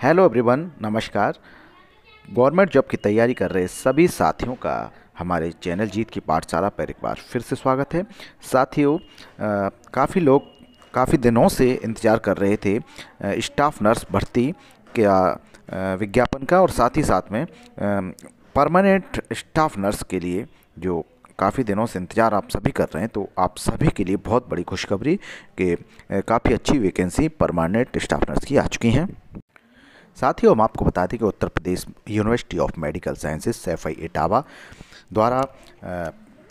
Hello everyone नमस्कार। Government job की तैयारी कर रहे सभी साथियों का हमारे चैनल जीत की पाठशाला पर एक बार फिर से स्वागत है। साथियों काफ़ी लोग काफ़ी दिनों से इंतज़ार कर रहे थे स्टाफ नर्स भर्ती के विज्ञापन का और साथ ही साथ में परमानेंट स्टाफ नर्स के लिए जो काफ़ी दिनों से इंतज़ार आप सभी कर रहे हैं तो आप सभी के लिए बहुत बड़ी खुशखबरी कि काफ़ी अच्छी वैकेंसी परमानेंट स्टाफ नर्स की आ चुकी हैं। साथ ही हम आपको बता दें कि Uttar Pradesh university of medical sciences Saifai Etawah द्वारा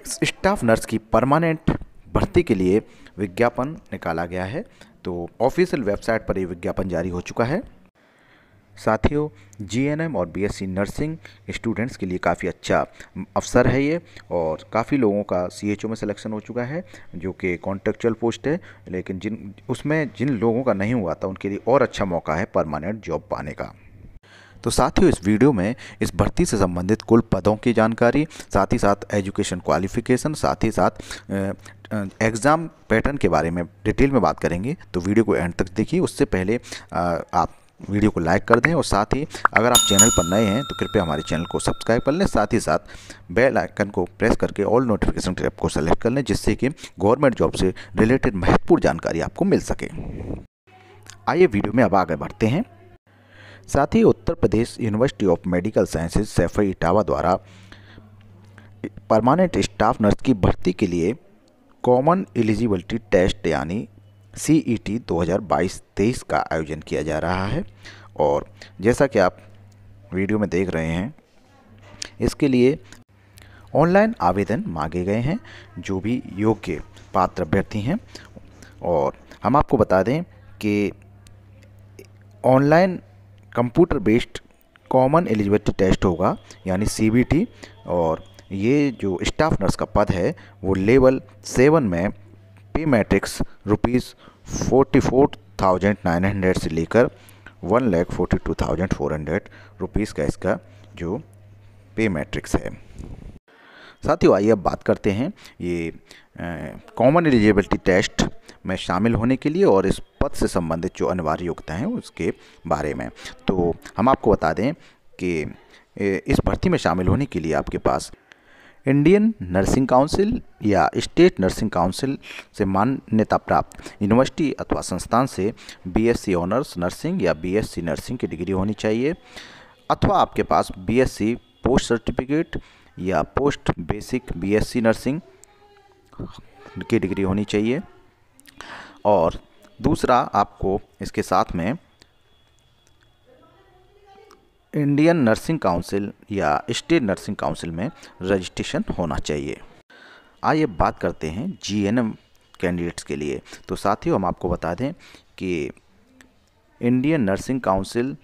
स्टाफ नर्स की परमानेंट भर्ती के लिए विज्ञापन निकाला गया है। तो ऑफिशियल वेबसाइट पर ये विज्ञापन जारी हो चुका है। साथियों जीएनएम और बीएससी नर्सिंग स्टूडेंट्स के लिए काफ़ी अच्छा अवसर है ये और काफ़ी लोगों का सीएचओ में सिलेक्शन हो चुका है, जो कि कॉन्ट्रेक्चुअल पोस्ट है, लेकिन जिन, उसमें जिन लोगों का नहीं हुआ था, उनके लिए और अच्छा मौका है परमानेंट जॉब पाने का। तो साथियों, इस वीडियो में इस भर्ती से संबंधित कुल पदों की जानकारी, साथ ही साथ एजुकेशन क्वालिफिकेशन साथ ही साथ एग्ज़ाम पैटर्न के बारे में डिटेल में बात करेंगे। तो वीडियो को एंड तक देखिए, उससे पहले आप वीडियो को लाइक कर दें और साथ ही अगर आप चैनल पर नए हैं तो कृपया हमारे चैनल को सब्सक्राइब कर लें। साथ ही साथ बेल आइकन को प्रेस करके ऑल नोटिफिकेशन टैप को सेलेक्ट कर लें, जिससे कि गवर्नमेंट जॉब से रिलेटेड महत्वपूर्ण जानकारी आपको मिल सके। आइए वीडियो में अब आगे बढ़ते हैं। साथ ही Uttar Pradesh university of medical sciences Saifai Etawah द्वारा परमानेंट स्टाफ नर्स की भर्ती के लिए कॉमन एलिजिबिलिटी टेस्ट यानी सी ई टी दो हज़ार बाईस तेईस का आयोजन किया जा रहा है। और जैसा कि आप वीडियो में देख रहे हैं, इसके लिए ऑनलाइन आवेदन मांगे गए हैं, जो भी योग्य पात्र अभ्यर्थी हैं। और हम आपको बता दें कि online computer based common eligibility test होगा, यानी CBT और ये जो स्टाफ नर्स का पद है, वो लेवल सेवन में pay matrix rupees forty four thousand nine hundred से लेकर one lakh forty two thousand four hundred rupees का इसका जो पे मैट्रिक्स है। साथियों, आइए अब बात करते हैं ये कॉमन एलिजिबिलिटी टेस्ट में शामिल होने के लिए और इस पद से संबंधित जो अनिवार्य योग्यता हैं उसके बारे में। तो हम आपको बता दें कि इस भर्ती में शामिल होने के लिए आपके पास इंडियन नर्सिंग काउंसिल या स्टेट नर्सिंग काउंसिल से मान्यता प्राप्त यूनिवर्सिटी अथवा संस्थान से बीएससी ऑनर्स नर्सिंग या बीएससी नर्सिंग की डिग्री होनी चाहिए, अथवा आपके पास बीएससी पोस्ट सर्टिफिकेट या पोस्ट बेसिक बीएससी नर्सिंग की डिग्री होनी चाहिए। और दूसरा आपको इसके साथ में इंडियन नर्सिंग काउंसिल या स्टेट नर्सिंग काउंसिल में रजिस्ट्रेशन होना चाहिए। आइए बात करते हैं जीएनएम कैंडिडेट्स के लिए। तो साथियों, हम आपको बता दें कि इंडियन नर्सिंग काउंसिल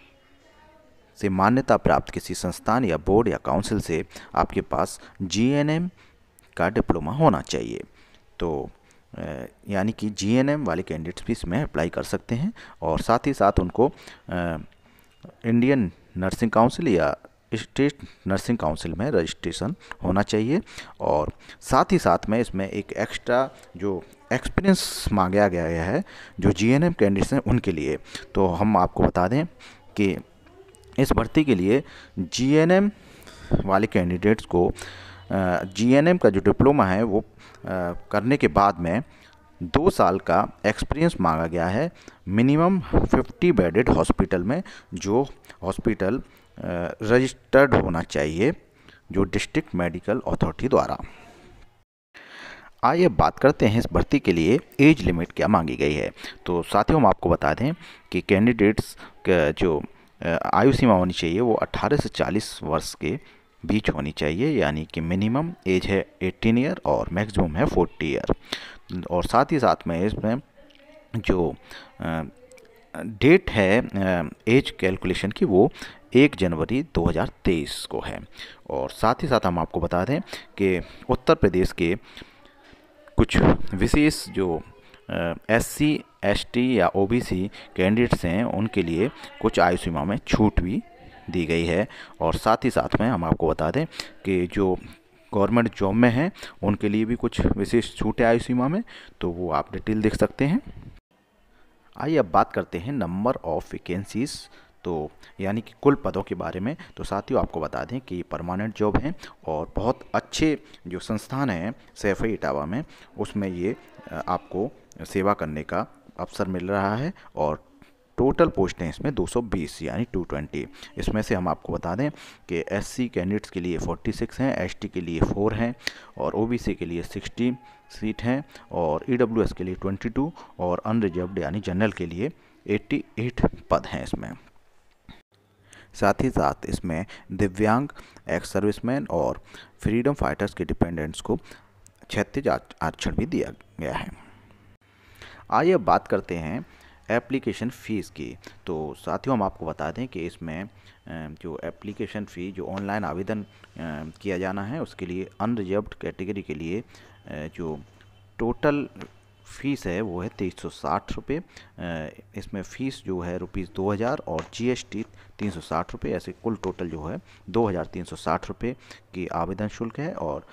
से मान्यता प्राप्त किसी संस्थान या बोर्ड या काउंसिल से आपके पास जीएनएम का डिप्लोमा होना चाहिए। तो यानी कि जीएनएम वाले कैंडिडेट्स भी इसमें अप्लाई कर सकते हैं और साथ ही साथ उनको इंडियन नर्सिंग काउंसिल या स्टेट नर्सिंग काउंसिल में रजिस्ट्रेशन होना चाहिए और साथ ही साथ में इसमें एक एक्स्ट्रा जो एक्सपीरियंस मांगा गया है, जो जी जीएनएम कैंडिडेट्स हैं उनके लिए। तो हम आपको बता दें कि इस भर्ती के लिए जीएनएम वाले कैंडिडेट्स को जीएनएम का जो डिप्लोमा है वो करने के बाद में दो साल का एक्सपीरियंस मांगा गया है मिनिमम 50 बेडेड हॉस्पिटल में जो हॉस्पिटल रजिस्टर्ड होना चाहिए, जो डिस्ट्रिक्ट मेडिकल अथॉरिटी द्वारा। आइए बात करते हैं इस भर्ती के लिए एज लिमिट क्या मांगी गई है। तो साथियों, हम आपको बता दें कि कैंडिडेट्स जो आयु सीमा होनी चाहिए वो 18 से 40 वर्ष के बीच होनी चाहिए, यानी कि मिनिमम एज है 18 ईयर और मैक्सिमम है 40 ईयर और साथ ही साथ में इसमें जो डेट है एज कैलकुलेशन की वो एक जनवरी 2023 को है। और साथ ही साथ हम आपको बता दें कि उत्तर प्रदेश के कुछ विशेष जो एस सी, एस टी या ओ बी सी कैंडिडेट्स हैं, उनके लिए कुछ आयु सीमा में छूट भी दी गई है। और साथ ही साथ में हम आपको बता दें कि जो गवर्नमेंट जॉब में हैं, उनके लिए भी कुछ विशेष छूट है आयु सीमा में तो वो आप डिटेल देख सकते हैं। आइए अब बात करते हैं नंबर ऑफ़ वैकेंसीज। तो यानी कि कुल पदों के बारे में तो साथियों आपको बता दें कि ये परमानेंट जॉब हैं और बहुत अच्छे जो संस्थान हैं सैफई इटावा में, उसमें ये आपको सेवा करने का अवसर मिल रहा है और टोटल पोस्ट इसमें 220 यानी 220 इसमें से हम आपको बता दें कि एससी कैंडिडेट्स के लिए 46 हैं एसटी के लिए 4 हैं और ओबीसी के लिए 60 सीट हैं और ईडब्ल्यूएस के लिए 22 और अनरिजर्व्ड यानी जनरल के लिए 88 पद हैं इसमें। साथ ही साथ इसमें दिव्यांग एक्स सर्विसमैन और फ्रीडम फाइटर्स के डिपेंडेंट्स को छत्तीस आरक्षण भी दिया गया है। आइए बात करते हैं एप्लीकेशन फ़ीस की। तो साथियों, हम आपको बता दें कि इसमें जो एप्लीकेशन फ़ी जो ऑनलाइन आवेदन किया जाना है, उसके लिए अनरिजर्व्ड कैटेगरी के लिए जो टोटल फ़ीस है, वो है तेईस सौ साठ रुपये इसमें फ़ीस जो है रुपीज़ दो हज़ार और जीएसटी तीन सौ साठ रुपये ऐसे कुल टोटल जो है दो हज़ार तीन सौ साठ रुपये की आवेदन शुल्क है। और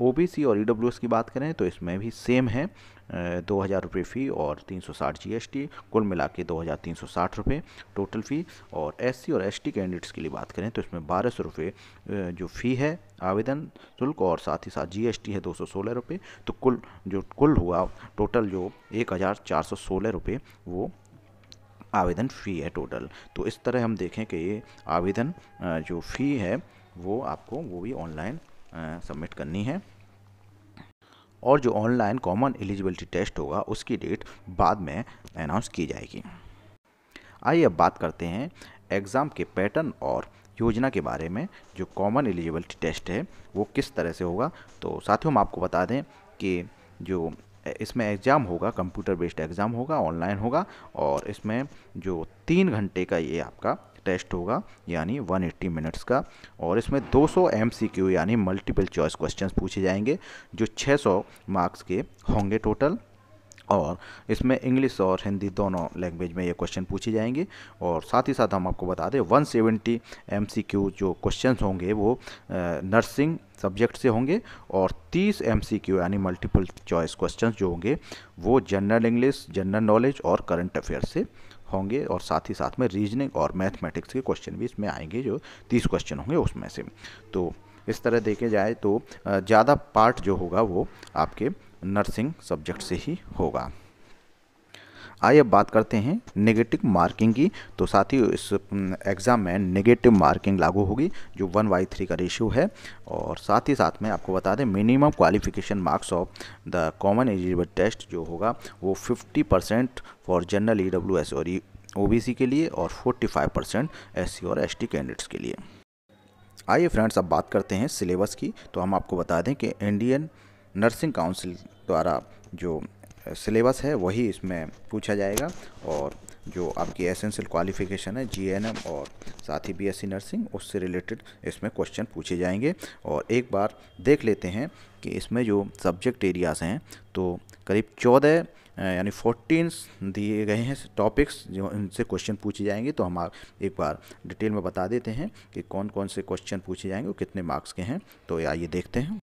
ओबीसी और ईडब्ल्यूएस की बात करें तो इसमें भी सेम है। दो हज़ार रुपये फ़ी और तीन सौ साठ जी एस टी कुल मिला के दो हज़ार तीन सौ साठ रुपये टोटल फ़ी और एस सी और एस टी कैंडिडेट्स के लिए बात करें तो इसमें बारह सौ रुपये जो फ़ी है, आवेदन शुल्क और साथ ही साथ जी एस टी है दो सौ सोलह रुपये। तो कुल, जो कुल हुआ टोटल जो एक हज़ार चार सौ सोलह रुपये, वो आवेदन फ़ी है टोटल तो इस तरह हम देखें कि ये आवेदन जो फ़ी है, वो आपको, वो भी ऑनलाइन सबमिट करनी है। और जो ऑनलाइन कॉमन एलिजिबिलिटी टेस्ट होगा, उसकी डेट बाद में अनाउंस की जाएगी। आइए अब बात करते हैं एग्ज़ाम के पैटर्न और योजना के बारे में, जो कॉमन एलिजिबिलिटी टेस्ट है, वो किस तरह से होगा। तो साथियों, हम आपको बता दें कि जो इसमें एग्ज़ाम होगा कंप्यूटर बेस्ड एग्ज़ाम होगा ऑनलाइन होगा, और इसमें जो तीन घंटे का ये आपका टेस्ट होगा, यानी 180 मिनट्स का। और इसमें 200 एमसीक्यू यानी मल्टीपल चॉइस क्वेश्चंस पूछे जाएँगे, जो 600 मार्क्स के होंगे टोटल और इसमें इंग्लिश और हिंदी दोनों लैंग्वेज में ये क्वेश्चन पूछे जाएँगे। और साथ ही साथ हम आपको बता दें 170 एमसीक्यू जो क्वेश्चंस होंगे, वो नर्सिंग सब्जेक्ट से होंगे। और 30 एमसीक्यू यानी मल्टीपल चॉइस क्वेश्चंस जो होंगे, वो जनरल इंग्लिश जनरल नॉलेज और करंट अफेयर से होंगे और साथ ही साथ में रीजनिंग और मैथमेटिक्स के क्वेश्चन भी इसमें आएँगे, जो तीस क्वेश्चन होंगे उसमें से। तो इस तरह देखे जाए तो ज़्यादा पार्ट जो होगा वो आपके नर्सिंग सब्जेक्ट से ही होगा। आइए अब बात करते हैं नेगेटिव मार्किंग की। तो साथ ही इस एग्ज़ाम में नेगेटिव मार्किंग लागू होगी, जो वन बाई थ्री का रेशियो है। और साथ ही साथ में आपको बता दें minimum qualification marks of the common eligible test जो होगा, वो 50 percent for general E W S और ओ बी सी के लिए और 45 परसेंट एस सी और एस टी कैंडिडेट्स के लिए। आइए फ्रेंड्स अब बात करते हैं सिलेबस की। तो हम आपको बता दें कि इंडियन नर्सिंग काउंसिल द्वारा जो सिलेबस है, वही इसमें पूछा जाएगा। और जो आपकी एसेंशियल क्वालिफिकेशन है जीएनएम और साथ ही बीएससी नर्सिंग उससे रिलेटेड इसमें क्वेश्चन पूछे जाएँगे। और एक बार देख लेते हैं कि इसमें जो सब्जेक्ट एरियाज़ हैं तो करीब चौदह यानी फोर्टीन दिए गए हैं टॉपिक्स जो इनसे क्वेश्चन पूछे जाएँगे। तो हम एक बार डिटेल में बता देते हैं कि कौन कौन से क्वेश्चन पूछे जाएँगे और कितने मार्क्स के हैं। तो आइए देखते हैं।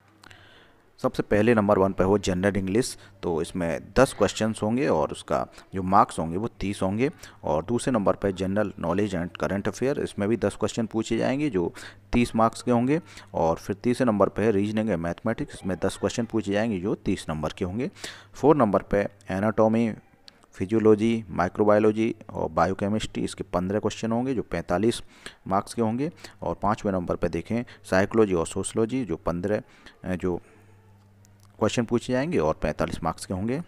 सबसे पहले नंबर वन पर हो जनरल इंग्लिश तो इसमें दस क्वेश्चंस होंगे और उसका जो मार्क्स होंगे वो तीस होंगे। और दूसरे नंबर पर general knowledge and current affair इसमें भी दस क्वेश्चन पूछे जाएँगे जो तीस मार्क्स के होंगे। और फिर तीसरे नंबर पर है रीजनिंग एंड मैथमेटिक्स इसमें दस क्वेश्चन पूछे जाएँगे जो तीस नंबर के होंगे। फोर नंबर पर एनाटोमी फिजियोलॉजी माइक्रोबायोलॉजी और बायोकेमिस्ट्री इसके पंद्रह क्वेश्चन होंगे जो पैंतालीस मार्क्स के होंगे। और पाँचवें नंबर पर देखें साइकोलॉजी और सोशलॉजी जो पंद्रह, जो क्वेश्चन पूछे जाएँगे और 45 मार्क्स के होंगे।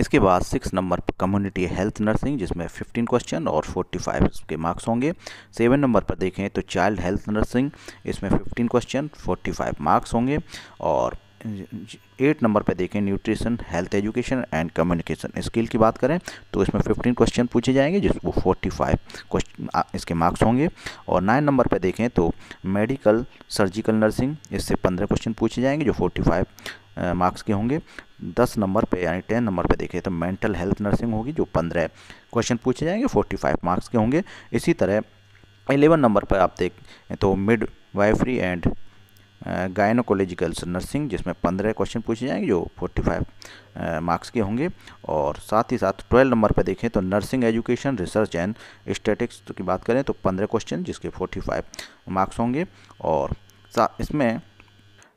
इसके बाद सिक्स नंबर पर कम्युनिटी हेल्थ नर्सिंग, जिसमें 15 क्वेश्चन और 45 के मार्क्स होंगे। सेवन नंबर पर देखें तो चाइल्ड हेल्थ नर्सिंग, इसमें 15 क्वेश्चन 45 मार्क्स होंगे। और एट नंबर पे देखें nutrition, health education and communication skill की बात करें तो इसमें फिफ्टीन क्वेश्चन पूछे जाएँगे जिसको फोर्टी क्वेश्चन इसके मार्क्स होंगे। और नाइन नंबर पे देखें तो मेडिकल, सर्जिकल नर्सिंग, इससे पंद्रह क्वेश्चन पूछे जाएँगे, जो फोर्टी फाइव मार्क्स के होंगे। दस नंबर पे यानी टेन नंबर पे देखें तो मेंटल हेल्थ नर्सिंग होगी जो पंद्रह क्वेश्चन पूछे जाएँगे, फोर्टी फाइव मार्क्स के होंगे। इसी तरह एलेवन नंबर पर आप देखें तो midwifery and gynaecological nursing जिसमें पंद्रह क्वेश्चन पूछे जाएँगे जो फोर्टी फाइव मार्क्स के होंगे। और साथ ही साथ ट्वेल्व नंबर पर देखें तो nursing education, research and statics की बात करें तो पंद्रह क्वेश्चन जिसके फोर्टी फाइव मार्क्स होंगे। और इसमें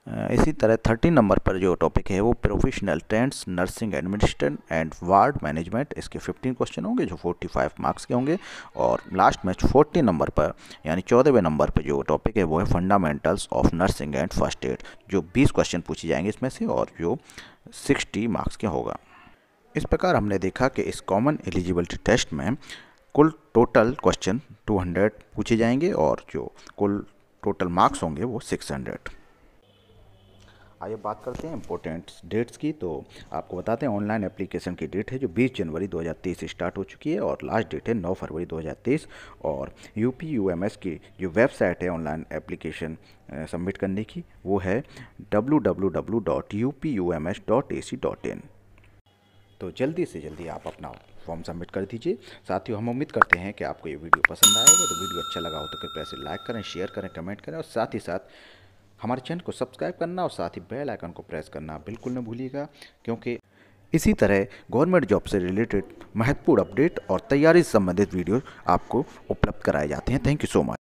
इसी तरह थर्टीन नंबर पर जो टॉपिक है वो professional trends nursing administration and ward management इसके फिफ्टीन क्वेश्चन होंगे जो फोर्टी फाइव मार्क्स के होंगे और लास्ट में फोर्टीन नंबर पर, यानी चौदहवें नंबर पर जो टॉपिक है वो है fundamentals of nursing and first aid जो बीस क्वेश्चन पूछे जाएँगे इसमें से और जो सिक्सटी मार्क्स के होगा। इस प्रकार हमने देखा कि इस कॉमन एलिजिबिलिटी टेस्ट में कुल टोटल क्वेश्चन 200 पूछे जाएँगे और जो कुल टोटल मार्क्स होंगे वो 600 आइए बात करते हैं इंपॉर्टेंट डेट्स की। तो आपको बताते हैं ऑनलाइन एप्लीकेशन की डेट है जो 20 जनवरी 2023 से स्टार्ट हो चुकी है और लास्ट डेट है 9 फरवरी 2023 और U P U M S की जो वेबसाइट है ऑनलाइन एप्लीकेशन सबमिट करने की, वो है W W W dot U P U M S dot A C dot in तो जल्दी से जल्दी आप अपना फॉर्म सबमिट कर दीजिए। साथ ही हम उम्मीद करते हैं कि आपको ये वीडियो पसंद आएगा तो वीडियो अच्छा लगा हो तो कृपया से लाइक करें शेयर करें कमेंट करें और साथ ही साथ हमारे चैनल को सब्सक्राइब करना और साथ ही बेल आइकन को प्रेस करना बिल्कुल न भूलिएगा, क्योंकि इसी तरह गवर्नमेंट जॉब से रिलेटेड महत्वपूर्ण अपडेट और तैयारी संबंधित वीडियो आपको उपलब्ध कराए जाते हैं। Thank you so much